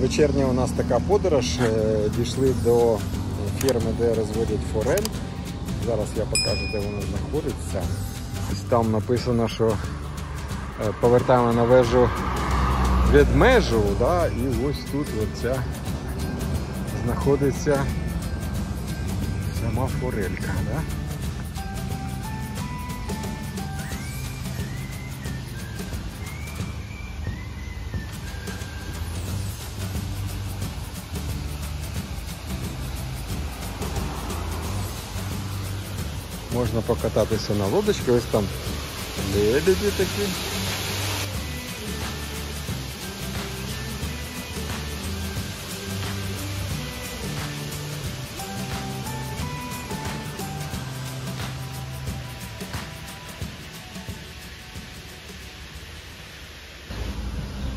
Вечірня у нас така подорож. Е, Дійшли до фірми, де розводять форель. Зараз я покажу, де вона знаходиться. Ось Там написано, що е, повертаємо на вежу ведмежу, да? і ось тут оця знаходиться сама форелька. Да? Можна покататися на лодочці, ось там лебеді такі.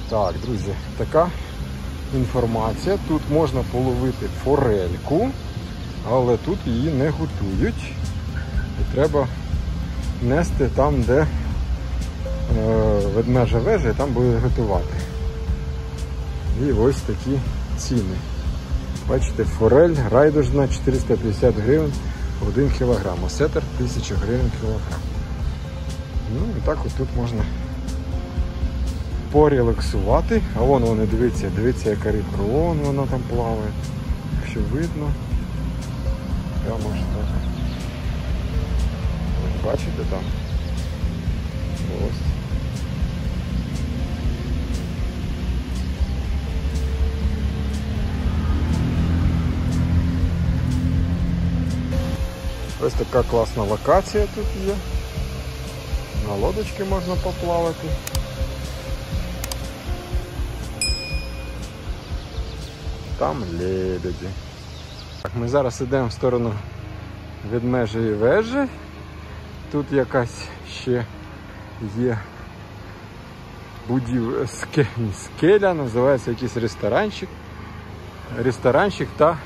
Так, друзі, така інформація. Тут можна половити форельку, але тут її не готують. І треба нести там, де е, ведмежа вежа, і там буде готувати. І ось такі ціни. Бачите, форель райдужна 450 гривень 1 кг, осетр 1000 гривень кілограм. Ну і так от тут можна порелаксувати. А вон вони, дивіться, дивіться, яка рибка. Вон вона там плаває. Якщо видно, прямо аж так. Бачите там? Ось. Ось така класна локація тут є. На лодочці можна поплавати. Там лебеді. Так, ми зараз йдемо в сторону ведмежої вежі. Тут якась ще є будів... скеля, називається якийсь ресторанчик. Ресторанчик та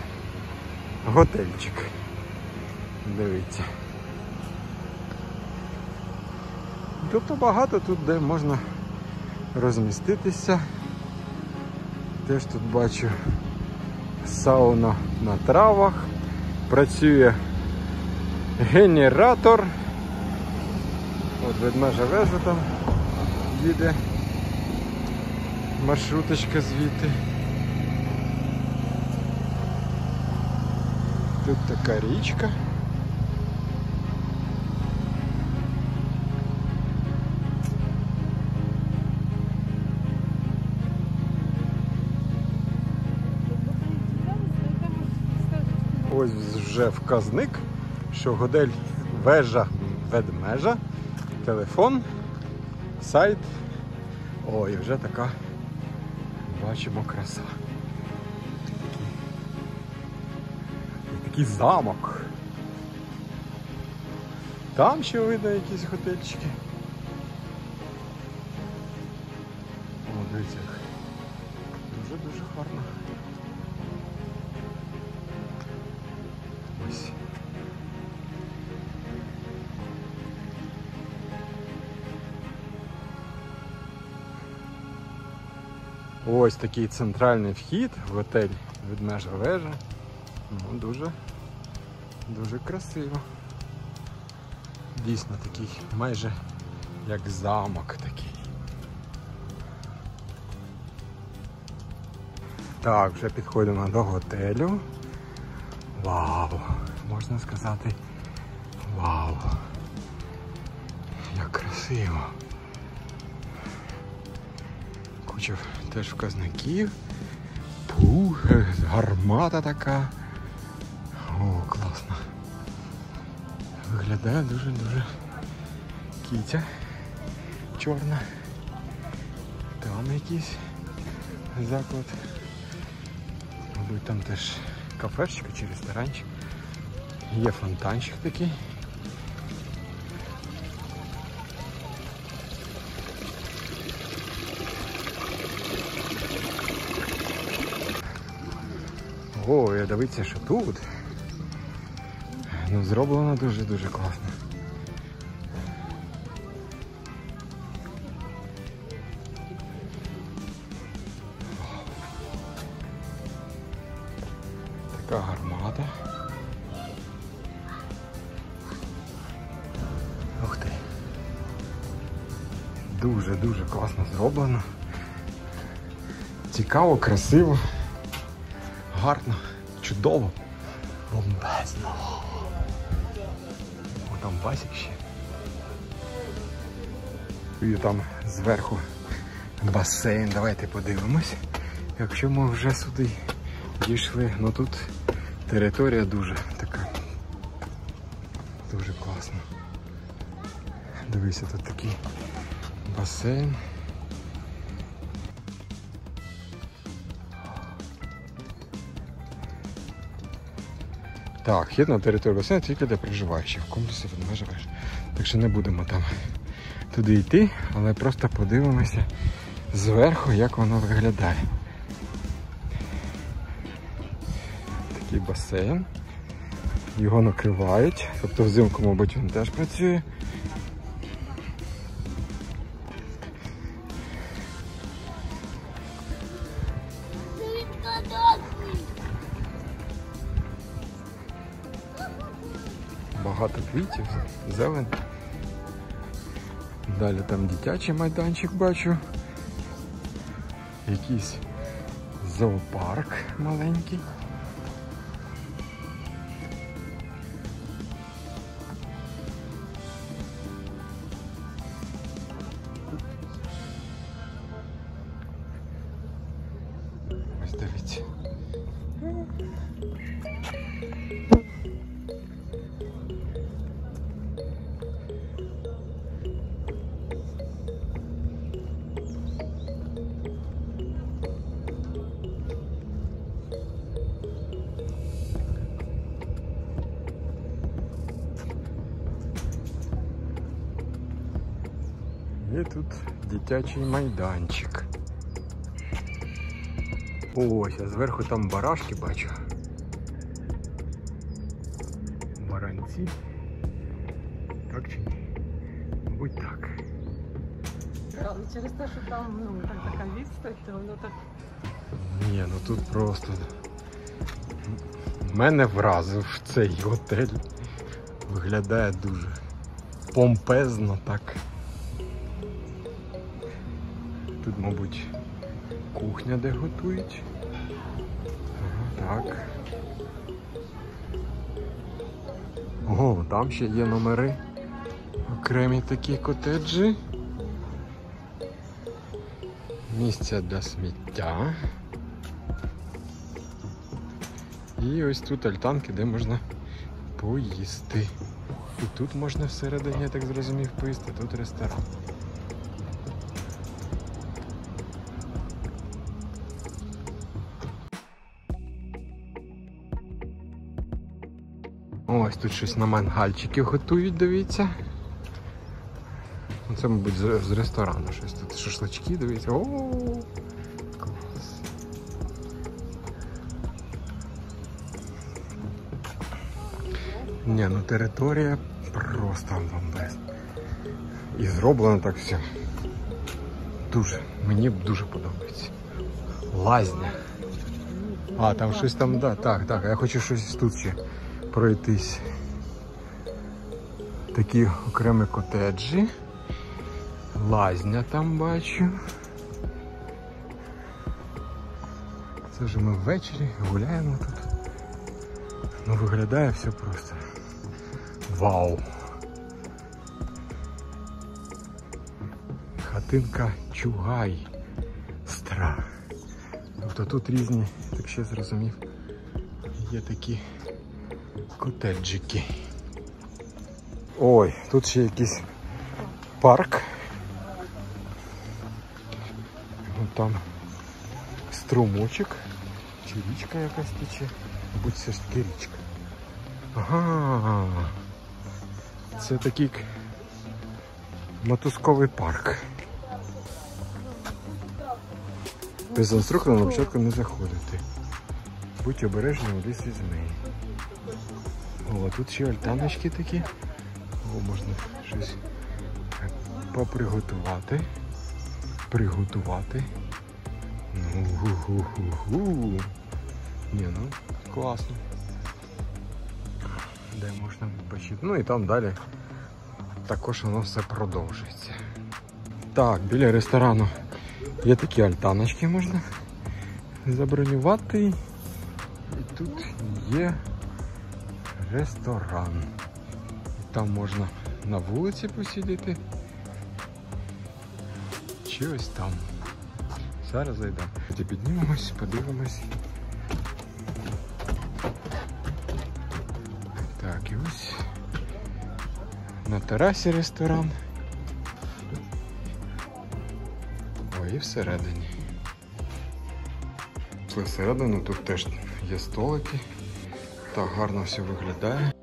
готельчик. Дивіться. Тобто багато тут, де можна розміститися. Теж тут бачу сауна на травах. Працює генератор. От ведмежа вежа там їде. Маршруточка звідти. Тут така річка. Ось вже вказник, що годель вежа ведмежа, телефон, сайт. Ой, вже така бачимо краса. Такий замок. Там ще видно якісь готельчики. О, дивіться. Дуже-дуже гарно. Ось такий центральний вхід в готель Ведмежа вежа. Ну, дуже, дуже красиво. Дійсно такий майже як замок такий. Так, вже підходимо до готелю. Вау! Можна сказати вау! Як красиво! Куча теж вказників. Пух, гармата така. О, класно. Виглядає дуже-дуже кітя чорна. Там якийсь заклад. Мабуть, там теж кафешечка чи ресторанчик. Є фонтанчик такий. Ого, я дивиться, що тут. Ну, Зроблено дуже-дуже класно. Така гармата. Ух ти. Дуже-дуже класно зроблено. Цікаво, красиво гарно, чудово, бомбезно. О, там басик ще. І там зверху басейн. Давайте подивимось. Якщо ми вже сюди дійшли, ну тут територія дуже така. Дуже класно. Дивися, тут такий басейн. Так, вхід на територію басейну тільки для проживаючих в комплексі відмежуєш. Так що не будемо там туди йти, але просто подивимося зверху, як воно виглядає. Такий басейн. Його накривають, тобто взимку, мабуть, він теж працює. Квітів, зелень. Далі там дитячий майданчик бачу. Якийсь зоопарк маленький. Дитячий майданчик. Ось, а зверху там барашки бачу. Баранці. Так чи ні? Мабуть так. Через те, що там ну, так, така відстань, то воно так Ні, ну тут просто. Мене вразив цей готель. Виглядає дуже помпезно так. Тут, мабуть, кухня, де готують. Ага, так. О, там ще є номери. Окремі такі котеджі. Місця для сміття. І ось тут альтанки, де можна поїсти. І тут можна всередині, я так зрозумів, поїсти, тут ресторан. Ось тут щось на мангальчики готують, дивіться. Це, мабуть, з ресторану щось тут. Шашлачки, дивіться. О, клас. Ні, ну територія просто бомбезна. І зроблено так все. Дуже. Мені дуже подобається. Лазня. А, там щось там, да, так, так. Я хочу щось тут ще пройтись. Такі окремі котеджі. Лазня там бачу. Це вже ми ввечері гуляємо тут. Ну виглядає все просто. Вау! Хатинка Чугай. Стра. Тобто тут різні, так ще зрозумів, є такі котеджики. Ой, тут ще якийсь парк. Вон там струмочок. Чи річка якась тече. Мабуть, все ж таки річка. Ага. Це такий мотузковий парк. Без інструктора на початку не заходити. Будь обережні у лісі змії. О, тут ще альтаночки такі. О, можна щось поприготувати. Приготувати. Ну, гу-гу-гу-гу. Ні, ну, класно. Де можна відпочити. Ну і там далі також воно все продовжується. Так, біля ресторану є такі альтаночки можна забронювати. І тут є ресторан. Там можна на вулиці посидіти. Чи ось там. Зараз зайдемо. Піднімемось, подивимось. Так, і ось на терасі ресторан. Ой, і всередині. Всередину, тут теж є столики. Так гарно все виглядає.